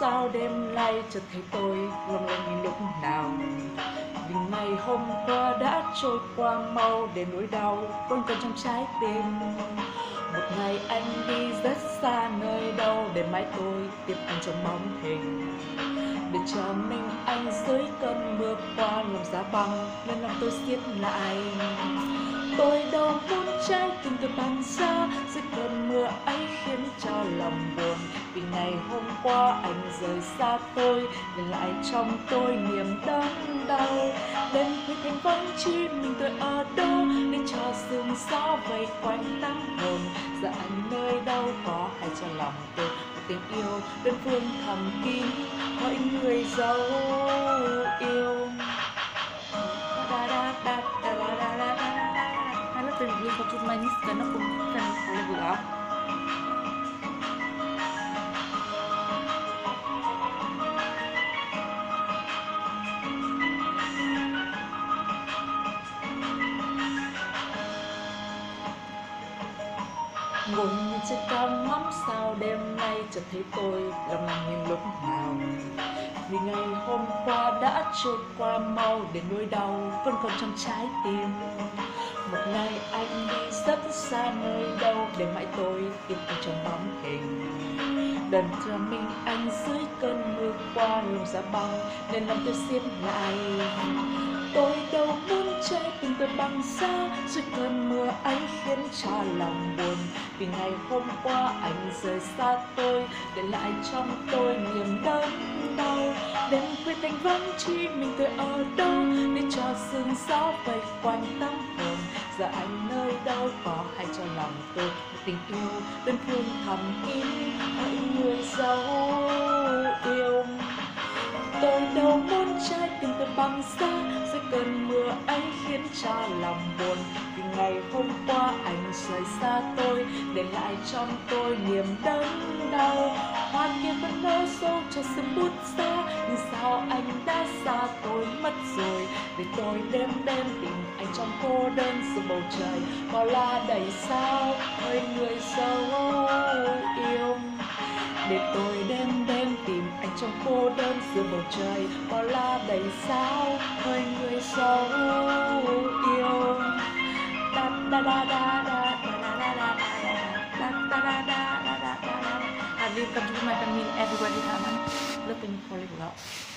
sao đêm nay chợt thấy tôi lòng lành lúc nào. Vì ngày hôm qua đã trôi qua, mau để nỗi đau vẫn còn trong trái tim. Một ngày anh đi rất xa nơi đâu để mãi tôi tiếp anh trong bóng hình. Để cho mình anh dưới cơn mưa qua lòng giá băng, nên lòng tôi siết lại. Tôi đâu muốn trái tim tôi bắn xa dưới ngày hôm qua anh rời xa tôi để lại trong tôi niềm đớn đau. Đêm khuya thành vẫn chỉ mình tôi ở đâu để cho sương gió vây quanh tâm hồn. Giờ anh nơi đâu có hay cho lòng tôi một tình yêu đơn phương thầm kín. Mọi người dấu yêu. Hai lớp trên mình có chút mình, cái nó cũng cần phải vừa ngồi nhìn trên cao ngắm sao đêm nay chợt thấy tôi lòng lòng nhìn lúc nào. Vì ngày hôm qua đã trôi qua, mau để nỗi đau vẫn còn trong trái tim. Một ngày anh đi rất xa nơi đâu để mãi tôi yên tĩnh trong bóng hình. Đần cho mình anh dưới cơn mưa qua lòng giá băng, nên lòng tôi xiết lại. Tôi đâu muốn chơi tình tôi băng xa, dưới cơn mưa anh khiến cho lòng buồn vì ngày hôm qua anh rời xa tôi, để lại trong tôi niềm đớn đau. Đêm khuya thanh vắng chỉ mình tôi ở đâu, để cho sương gió vây quanh tâm hồn. Giờ anh nơi đâu có hay cho lòng tôi một tình yêu, đơn phương thầm kín. Hãy người dấu yêu tôi đâu muốn trái tim tôi băng xa dưới cơn mưa ấy khiến cho lòng buồn, vì rời xa tôi, để lại trong tôi niềm đớn đau. Hoa kia vẫn nở sâu cho sương bút xa nhưng sao anh đã xa tôi mất rồi? Vì tôi đêm đêm tìm anh trong cô đơn giữa bầu trời. Bao la đầy sao, hơi người dấu yêu. Để tôi đêm đêm tìm anh trong cô đơn giữa bầu trời. Bao la đầy sao, hơi người dấu yêu. Da da da da. Welcome to my family, everybody. Have a loving for it.